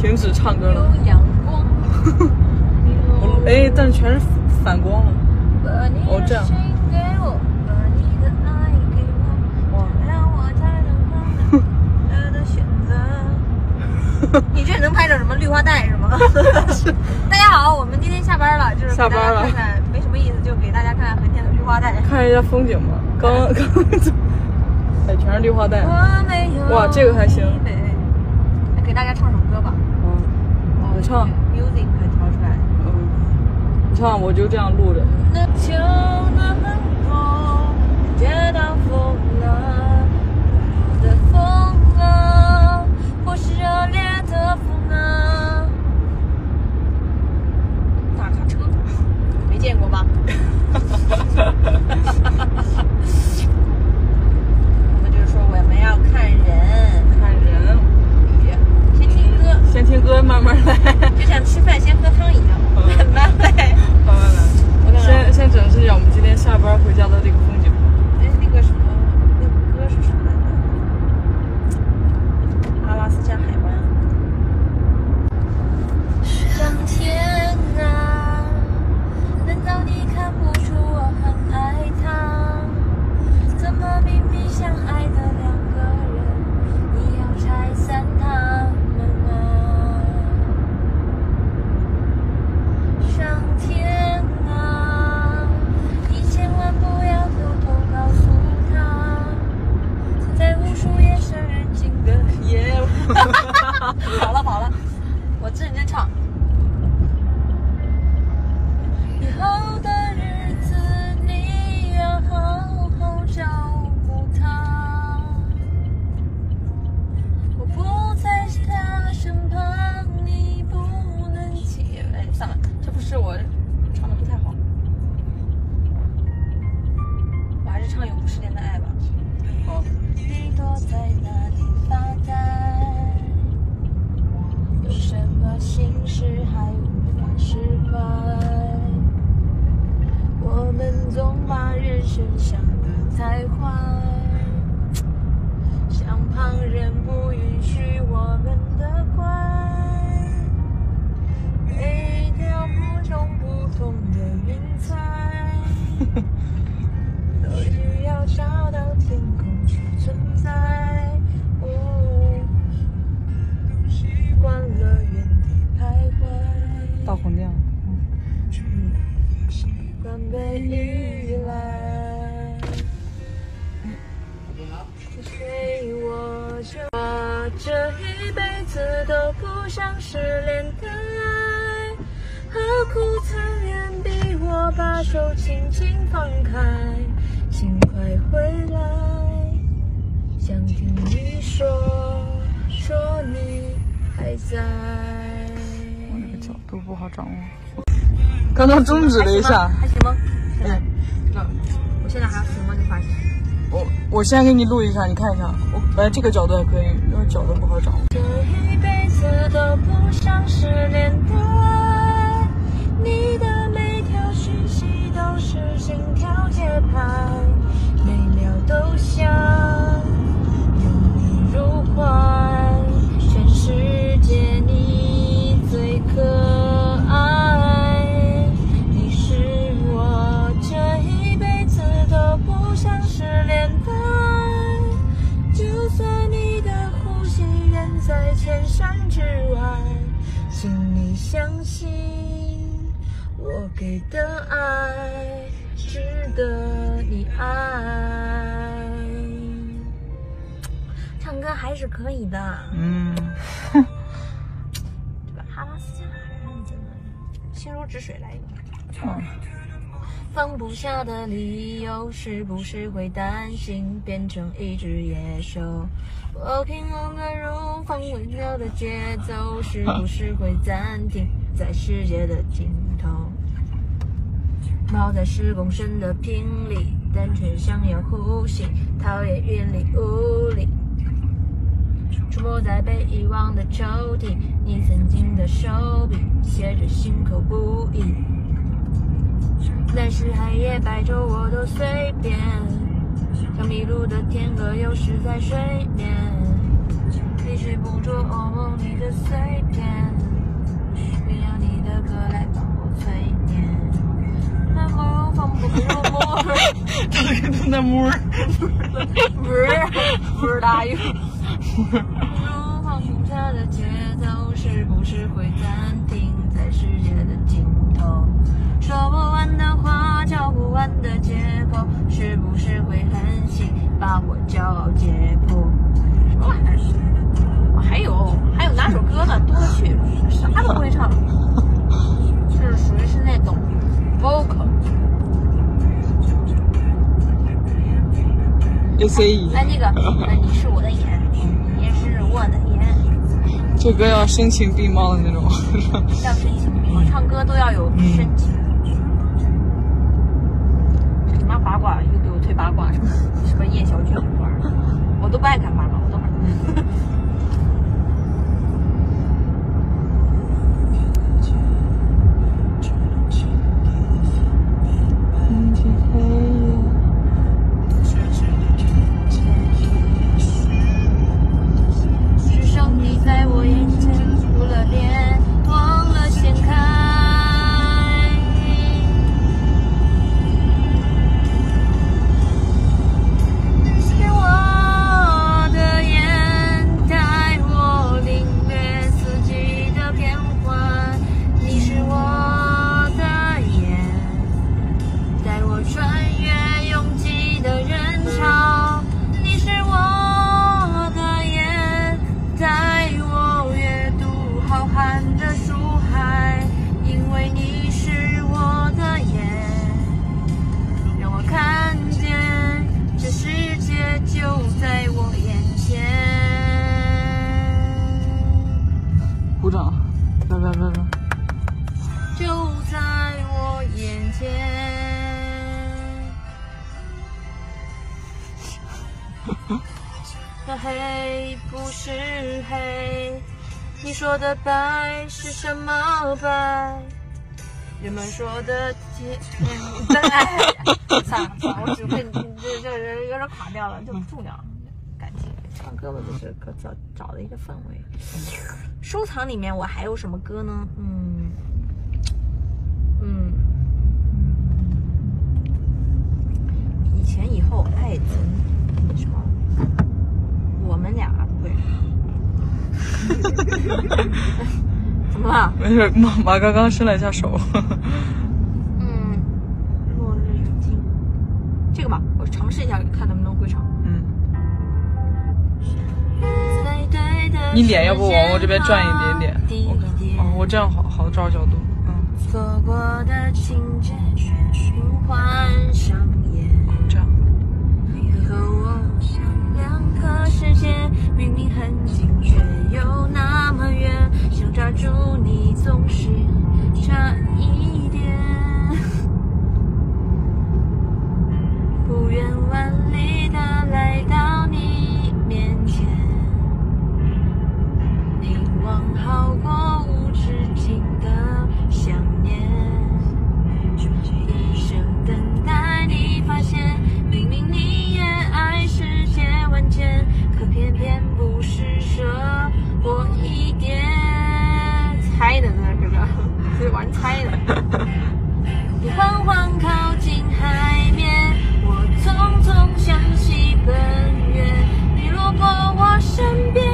停止唱歌了。有阳光。我 哎，但是全是反光了。哦，这样。哇。你这 能拍成什么绿化带是吗？大家好，我们今天下班了，就是下班了，看看没什么意思，就给大家看看横天的绿化带，看一下风景吧。刚刚走，哎，全是绿化带。哇，这个还行。给大家唱首你唱。music 可调出来。嗯，你唱，我就这样录着。那秋的很空，街道疯了，的疯了，或是热烈把手轻轻放开？请快回来，想听你说，说你还在。我那个角度不好掌握。刚刚终止了一下，还行吗？嗯，我现在还行吗？你发现？我我先给你录一下，你看一下。我本来，这个角度还可以，因为角度不好掌握。这一辈子都不想失联的爱，你的心跳节拍，每秒都想拥你入怀，还是可以的，嗯，对吧？阿拉斯加海湾真的心如止水来一个。嗯放不下的理由，是不是会担心变成一只野兽？我平衡的如风温柔的节奏，是不是会暂停在世界的尽头？猫在十公升的瓶里，单纯想要呼吸，讨厌云里雾里。触摸在被遗忘的抽屉，你曾经的手笔写着心口不一。但是黑夜白昼我都随便，像迷路的天鹅游失在水面。你睡不着，我梦里的碎片，运用你的歌来帮我催眠。那么放不开我。他跟他那摸儿，不是不是答应。下的节奏，是不是会暂停在世界的尽头？说不完的话，找不完的借口，是不是会狠心把我骄傲解剖？什么玩意儿？我还有还有哪首歌呢？多了去了，啥都不会唱。是属于是那种 vocal。S A E。来那个，那你是我的眼。这歌要声情并茂的那种。要声情，并茂唱歌都要有深情。这什么八卦又给我推八卦，什么什么叶小军，我都不爱看八卦，我等会说的白是什么白？人们说的天，嗯真爱。算了算了，我只会这这这有点垮掉了，就不重要。感情唱歌嘛，就是可找找的一个氛围。收藏里面我还有什么歌呢？嗯。嗯，以前以后爱曾什么？我们俩不会。没事，马马刚刚伸了一下手。嗯，落日已经。这个吧，我尝试一下，看能不能会唱。嗯。你脸要不往我这边转一点点？我看，哦，我这样好好找角度。嗯。错过的情节循环上演。这样。你和我像两颗世界，明明很近，却又那抓住你，总是差一点。不远万里的来到缓缓靠近海面，我匆匆向西奔远。你路过我身边，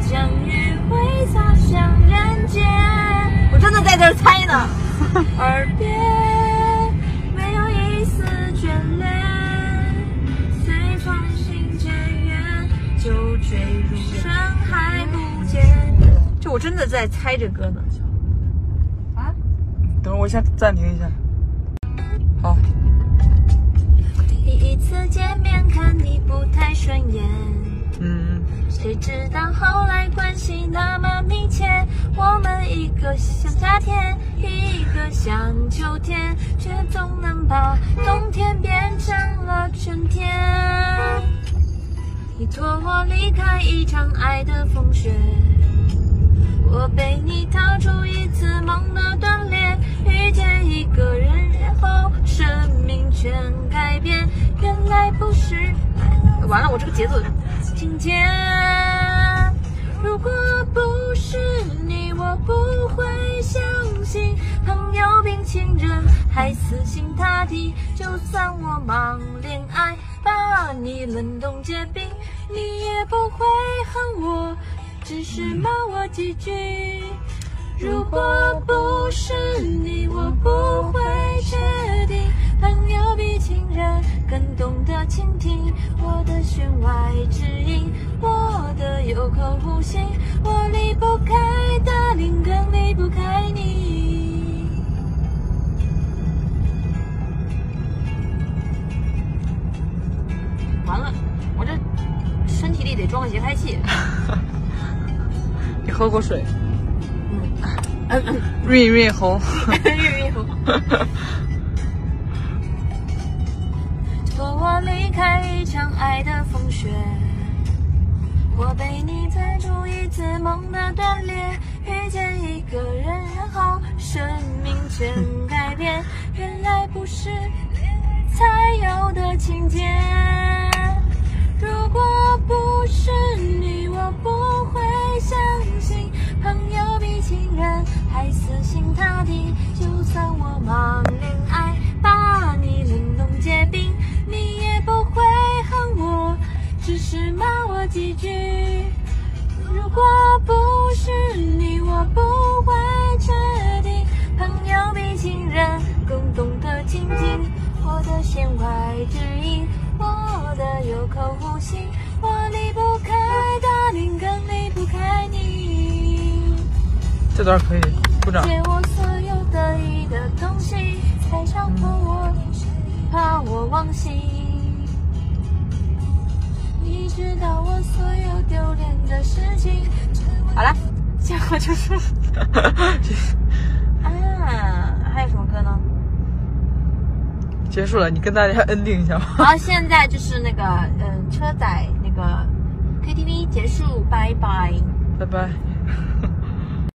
将余晖洒向人间。我真的在这儿猜呢。耳边没有一丝眷恋，随风行渐远，就坠入深海不见。这我真的在猜这歌呢。啊？等会儿我先暂停一下。好。第一次见面看你不太顺眼，嗯，谁知道后来关系那么密切，我们一个像夏天，一个像秋天，却总能把冬天变成了春天。你托我离开一场爱的风雪，我被你逃出一次梦的断裂，遇见一个人然后，生命全改变，原来不是爱。完了，我这个节奏听见。如果不是你，我不会相信朋友、并亲人还死心塌地。就算我忙恋爱，把你冷冻结冰，你也不会恨我，只是骂我几句。如果不是你，我不会确定。朋友比情人更懂得倾听我的弦外之音，我的有口无心，我离不开的灵，更离不开你。完了，我这身体里得装个节拍器。你喝过水？嗯，润润喉，润润喉。我离开一场爱的风雪，我被你载入一次梦的断裂，遇见一个人，然后生命全改变，原来不是才有的情节。就算我忙恋爱，把你冷冻结冰。你也不会恨我只是骂我几句。如果不是你，我不会确定。朋友比情人更懂得倾听我的弦外之音，我的有口无心，我离不开大林，更离不开你。这段可以，鼓掌。才强迫我，怕我忘记。你知道我所有丢脸的事情。好了，结果就是，啊，还有什么歌呢？结束了，你跟大家 ending 一下吧。好，现在就是那个，嗯，车载那个 KTV 结束，拜拜，拜拜。